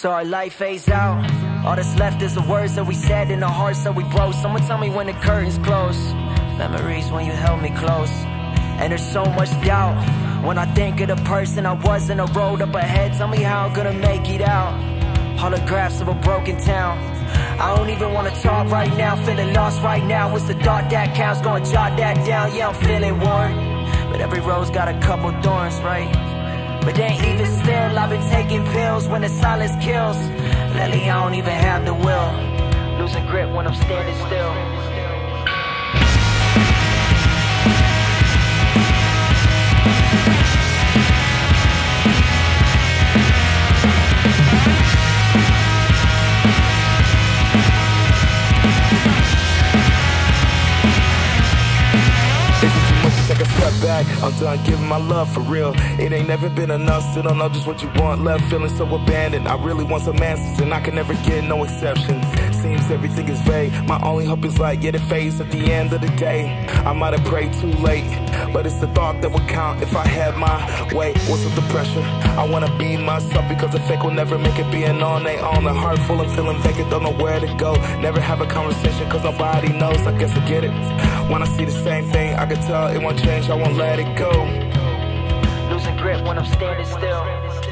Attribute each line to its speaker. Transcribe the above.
Speaker 1: So our life fades out. All that's left is the words that we said and the hearts that we broke. Someone tell me when the curtains close. Memories when you held me close. And there's so much doubt when I think of the person I was in the road up ahead. Tell me how I'm gonna make it out. Holographs of a broken town. I don't even wanna talk right now, feeling lost right now. What's the thought that counts? Gonna jot that down. Yeah, I'm feeling worn. But every rose got a couple thorns, right? But ain't even still, I've been taking pills when the silence kills. Lately, I don't even have the will. Losing grip when I'm standing still.
Speaker 2: Back. I'm done giving my love for real. It ain't never been enough, still don't know just what you want. Left feeling so abandoned. I really want some answers, and I can never get no exceptions. Seems everything is vague. My only hope is like, yeah, it fades at the end of the day. I might have prayed too late, but it's the thought that would count if I had my way. What's with the pressure? I wanna be myself because the fake will never make it being on they own. A heart full of feeling vacant, don't know where to go. Never have a conversation cause nobody knows. I guess I get it. When I see the same thing, I can tell it won't change, I won't let it go.
Speaker 1: Losing grip when I'm standing still.